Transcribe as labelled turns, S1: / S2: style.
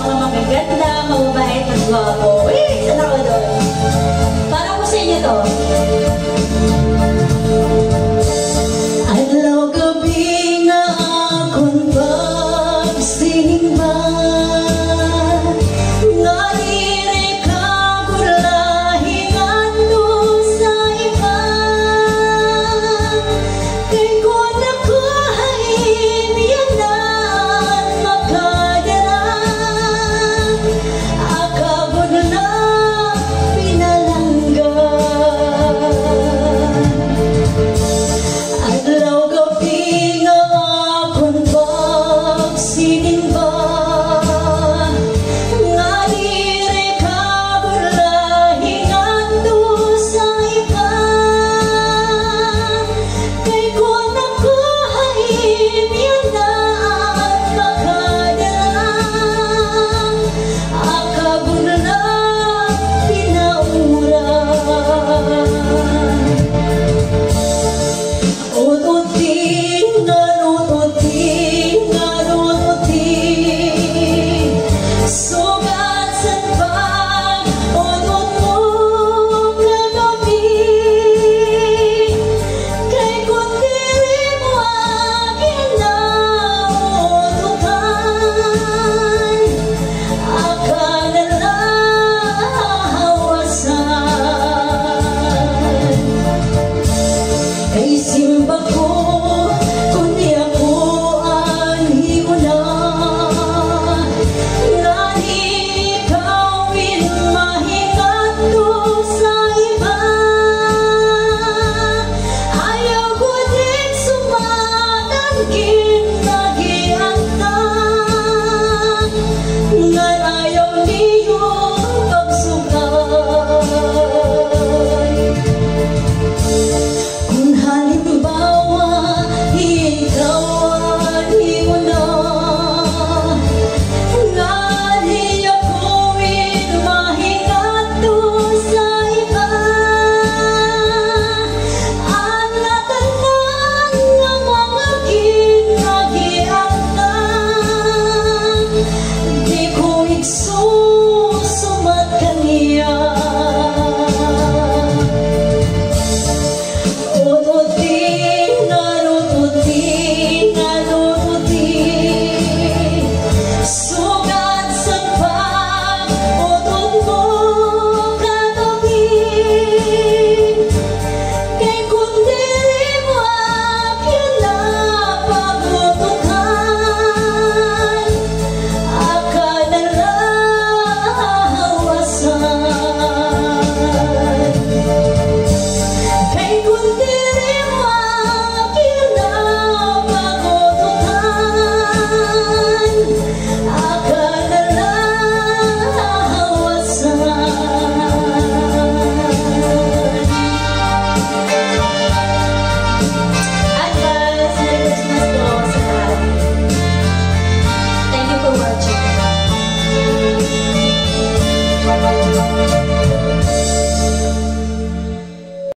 S1: mga magaganda, mababait, mas guwapo. Uy, sana ko doon. Para ko sa inyo to.